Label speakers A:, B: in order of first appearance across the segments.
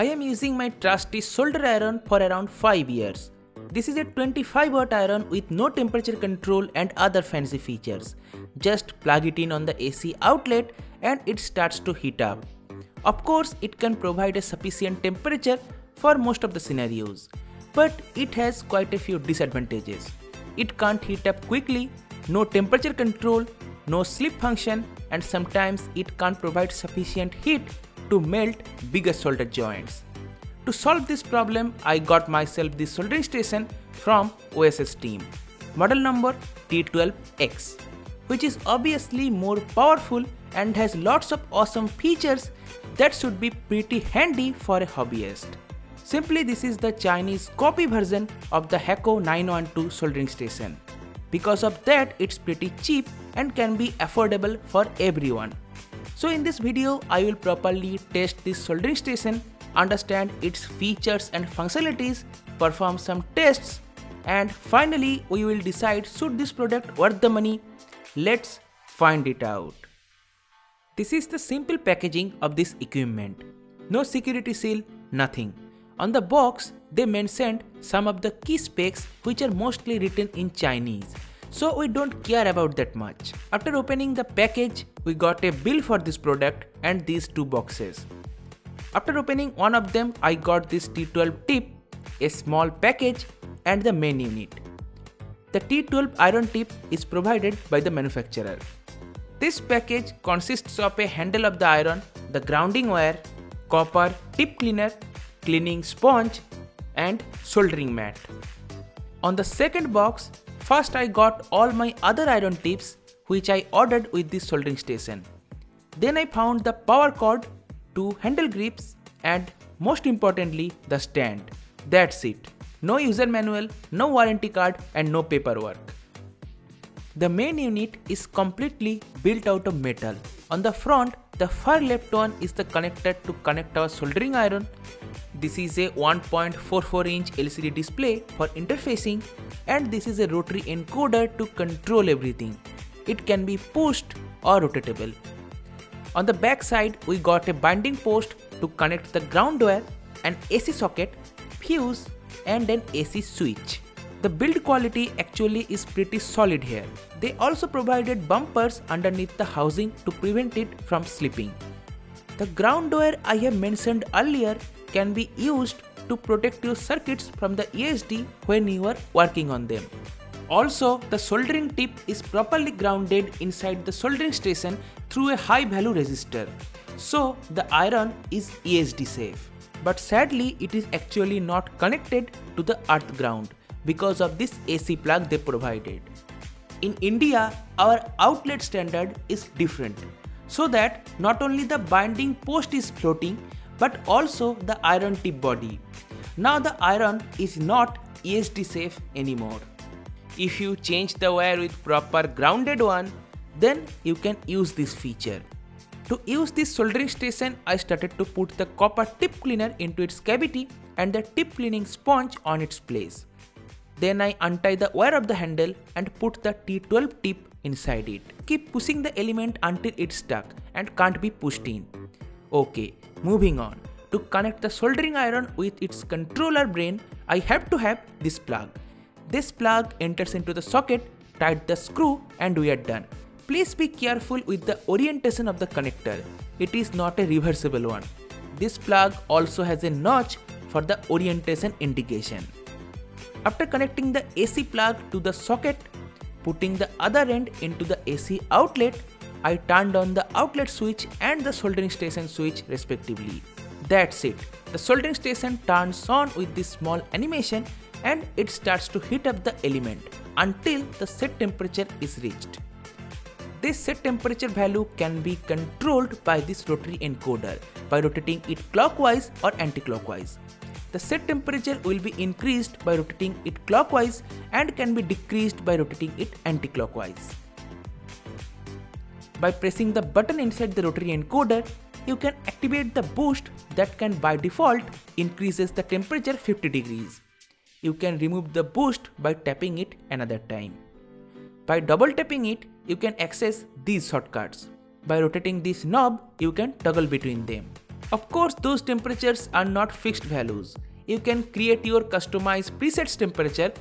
A: I am using my trusty solder iron for around 5 years. This is a 25 watt iron with no temperature control and other fancy features. Just plug it in on the AC outlet and it starts to heat up. Of course, it can provide a sufficient temperature for most of the scenarios, but it has quite a few disadvantages. It can't heat up quickly, no temperature control, no sleep function and sometimes it can't provide sufficient heat to melt bigger solder joints. To solve this problem, I got myself this soldering station from OSS team, model number T12X, which is obviously more powerful and has lots of awesome features that should be pretty handy for a hobbyist. Simply this is the Chinese copy version of the Hakko 912 soldering station. Because of that it's pretty cheap and can be affordable for everyone. So in this video I will properly test this soldering station, understand its features and functionalities, perform some tests and finally we will decide should this product worth the money. Let's find it out. This is the simple packaging of this equipment. No security seal, nothing. On the box, they mentioned some of the key specs which are mostly written in Chinese. So we don't care about that much. After opening the package, we got a bill for this product and these two boxes. After opening one of them, I got this T12 tip, a small package and the main unit. The T12 iron tip is provided by the manufacturer. This package consists of a handle of the iron, the grounding wire, copper tip cleaner, cleaning sponge and soldering mat. On the second box, first I got all my other iron tips which I ordered with this soldering station. Then I found the power cord, two handle grips and most importantly the stand. That's it. No user manual, no warranty card and no paperwork. The main unit is completely built out of metal. On the front, the far left one is the connector to connect our soldering iron. This is a 1.44 inch LCD display for interfacing and this is a rotary encoder to control everything. It can be pushed or rotatable. On the back side, we got a binding post to connect the ground wire, an AC socket, fuse and an AC switch. The build quality actually is pretty solid here. They also provided bumpers underneath the housing to prevent it from slipping. The ground wire I have mentioned earlier can be used to protect your circuits from the ESD when you are working on them. Also, the soldering tip is properly grounded inside the soldering station through a high value resistor. So, the iron is ESD safe. But sadly, it is actually not connected to the earth ground because of this AC plug they provided. In India, our outlet standard is different, so that not only the binding post is floating but also the iron tip body. Now the iron is not ESD safe anymore. If you change the wire with proper grounded one, then you can use this feature. To use this soldering station, I started to put the copper tip cleaner into its cavity and the tip cleaning sponge on its place. Then I untie the wire of the handle and put the T12 tip inside it. Keep pushing the element until it's stuck and can't be pushed in. Okay, moving on. To connect the soldering iron with its controller brain, I have to have this plug. This plug enters into the socket, tight the screw and we are done. Please be careful with the orientation of the connector. It is not a reversible one. This plug also has a notch for the orientation indication. After connecting the AC plug to the socket, putting the other end into the AC outlet, I turned on the outlet switch and the soldering station switch respectively. That's it. The soldering station turns on with this small animation and it starts to heat up the element until the set temperature is reached. This set temperature value can be controlled by this rotary encoder by rotating it clockwise or anti-clockwise the set temperature will be increased by rotating it clockwise and can be decreased by rotating it anti-clockwise. By pressing the button inside the rotary encoder, you can activate the boost that can by default increases the temperature 50 degrees. You can remove the boost by tapping it another time. By double tapping it, you can access these shortcuts. By rotating this knob, you can toggle between them. Of course, those temperatures are not fixed values. You can create your customized presets temperature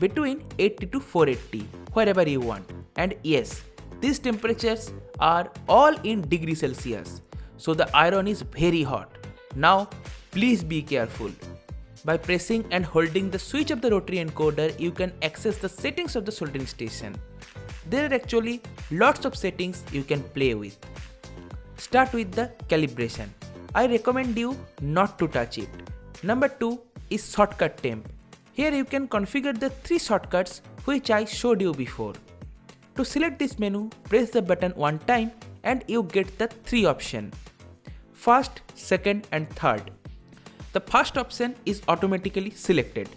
A: between 80 to 480 wherever you want. And yes, these temperatures are all in degree Celsius. So the iron is very hot. Now, please be careful. By pressing and holding the switch of the rotary encoder, you can access the settings of the soldering station. There are actually lots of settings you can play with. Start with the calibration. I recommend you not to touch it. Number 2 is shortcut temp. Here you can configure the 3 shortcuts which I showed you before. To select this menu, press the button one time and you get the 3 option. First, second and third. The first option is automatically selected.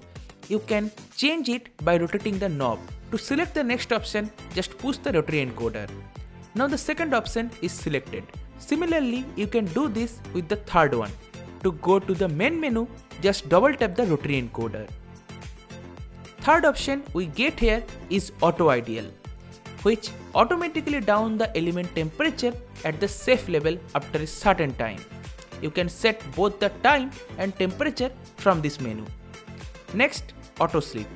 A: You can change it by rotating the knob. To select the next option, just push the rotary encoder. Now the second option is selected. Similarly, you can do this with the third one. To go to the main menu, just double tap the rotary encoder. Third option we get here is auto idle, which automatically down the element temperature at the safe level after a certain time. You can set both the time and temperature from this menu. Next, auto sleep.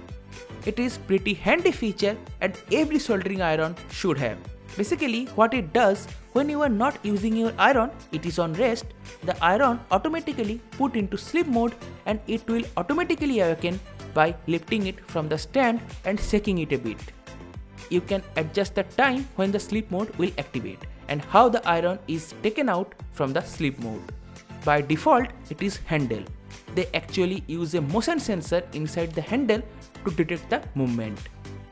A: It is pretty handy feature and every soldering iron should have. Basically what it does when you are not using your iron, it is on rest, the iron automatically put into sleep mode and it will automatically awaken by lifting it from the stand and shaking it a bit. You can adjust the time when the sleep mode will activate and how the iron is taken out from the sleep mode. By default, it is handle. They actually use a motion sensor inside the handle to detect the movement.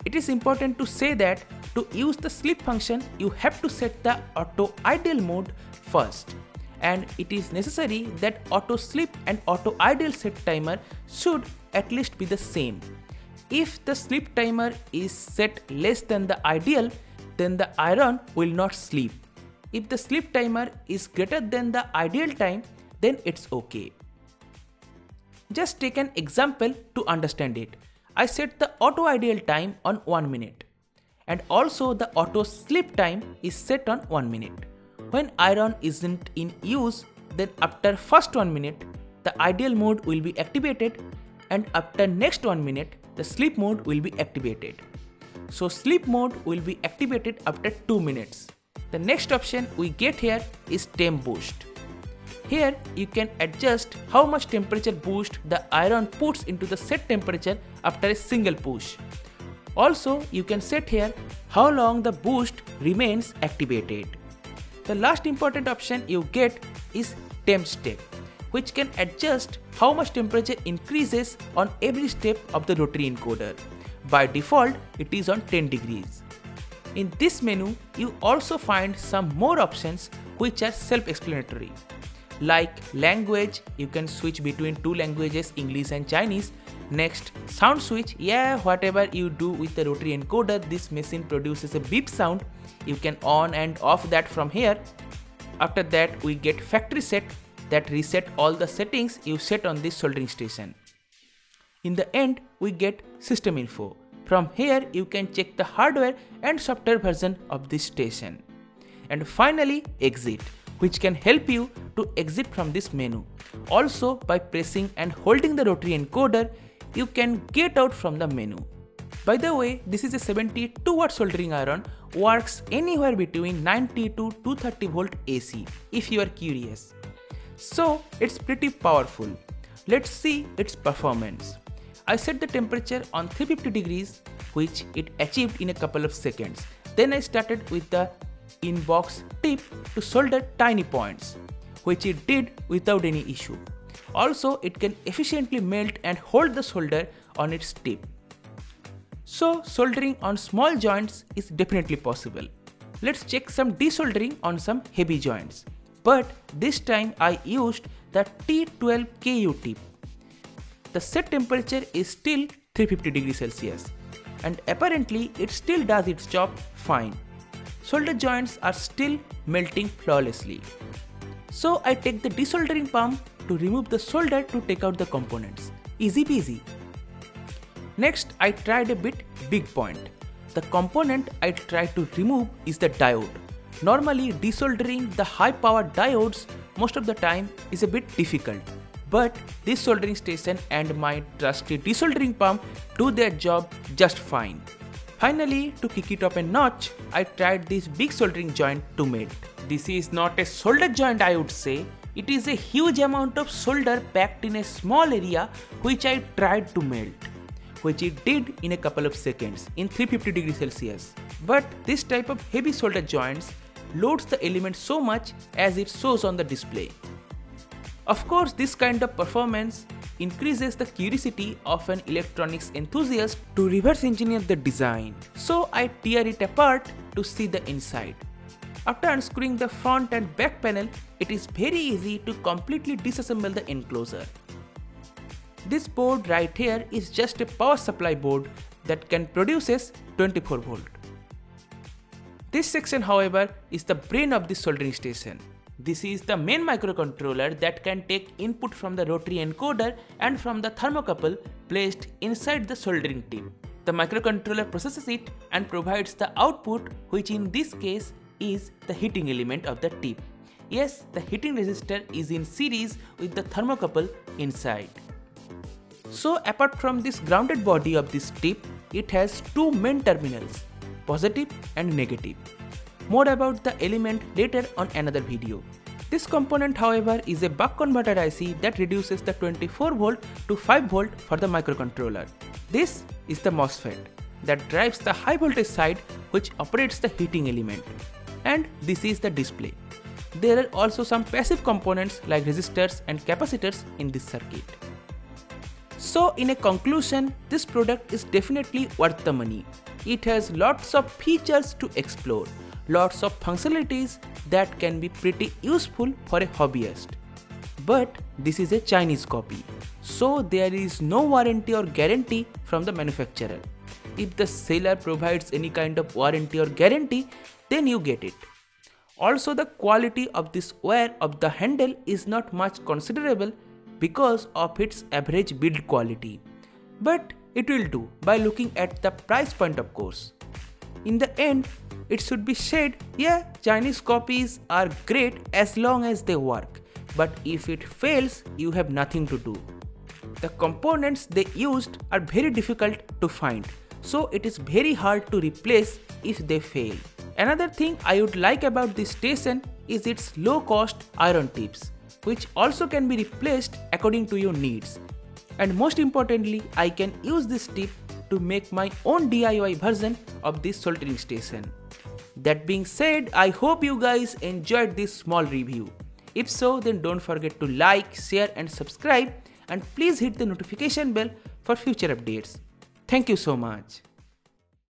A: It is important to say that to use the sleep function, you have to set the auto idle mode first. And it is necessary that auto sleep and auto idle set timer should at least be the same. If the sleep timer is set less than the idle, then the iron will not sleep. If the sleep timer is greater than the idle time, then it's okay. Just take an example to understand it. I set the auto idle time on 1 minute and also the auto sleep time is set on 1 minute. When iron isn't in use then after first 1 minute the idle mode will be activated and after next 1 minute the sleep mode will be activated. So sleep mode will be activated after 2 minutes. The next option we get here is temp boost. Here you can adjust how much temperature boost the iron puts into the set temperature after a single push. Also you can set here how long the boost remains activated. The last important option you get is temp step which can adjust how much temperature increases on every step of the rotary encoder. By default, it is on 10 degrees. In this menu, you also find some more options which are self-explanatory. Like language you can switch between two languages english and chinese. Next sound switch. Yeah whatever you do with the rotary encoder this machine produces a beep sound. You can on and off that from here. After that we get factory set that reset all the settings you set on this soldering station in the end we get system info from here you can check the hardware and software version of this station and finally exit which can help you to exit from this menu. Also by pressing and holding the rotary encoder, you can get out from the menu. By the way, this is a 72 watt soldering iron, works anywhere between 90 to 230 volt AC if you are curious. So it's pretty powerful. Let's see its performance. I set the temperature on 350 degrees which it achieved in a couple of seconds. Then I started with the inbox tip to solder tiny points, which it did without any issue. Also, it can efficiently melt and hold the solder on its tip. So, soldering on small joints is definitely possible. Let's check some desoldering on some heavy joints. But this time I used the T12KU tip. The set temperature is still 350 degrees Celsius and apparently it still does its job fine solder joints are still melting flawlessly. So I take the desoldering pump to remove the solder to take out the components. Easy peasy. Next I tried a bit big point. The component I tried to remove is the diode. Normally desoldering the high power diodes most of the time is a bit difficult. But this soldering station and my trusty desoldering pump do their job just fine. Finally, to kick it up a notch, I tried this big soldering joint to melt. This is not a solder joint I would say, it is a huge amount of solder packed in a small area which I tried to melt which it did in a couple of seconds in 350 degrees Celsius. But this type of heavy solder joints loads the element so much as it shows on the display. Of course, this kind of performance increases the curiosity of an electronics enthusiast to reverse engineer the design. So I tear it apart to see the inside. After unscrewing the front and back panel, it is very easy to completely disassemble the enclosure. This board right here is just a power supply board that can produces 24 volt. This section however is the brain of the soldering station. This is the main microcontroller that can take input from the rotary encoder and from the thermocouple placed inside the soldering tip. The microcontroller processes it and provides the output which in this case is the heating element of the tip. Yes, the heating resistor is in series with the thermocouple inside. So apart from this grounded body of this tip, it has two main terminals, positive and negative. More about the element later on another video. This component however is a buck converter IC that reduces the 24 volt to 5 volt for the microcontroller. This is the MOSFET that drives the high voltage side which operates the heating element. And this is the display. There are also some passive components like resistors and capacitors in this circuit. So in a conclusion, this product is definitely worth the money. It has lots of features to explore lots of functionalities that can be pretty useful for a hobbyist. But this is a Chinese copy, so there is no warranty or guarantee from the manufacturer. If the seller provides any kind of warranty or guarantee, then you get it. Also the quality of this wear of the handle is not much considerable because of its average build quality. But it will do by looking at the price point of course. In the end, it should be said, yeah, Chinese copies are great as long as they work, but if it fails, you have nothing to do. The components they used are very difficult to find, so it is very hard to replace if they fail. Another thing I would like about this station is its low cost iron tips, which also can be replaced according to your needs. And most importantly, I can use this tip to make my own DIY version of this soldering station. That being said, I hope you guys enjoyed this small review. If so, then don't forget to like, share and subscribe and please hit the notification bell for future updates. Thank you so much.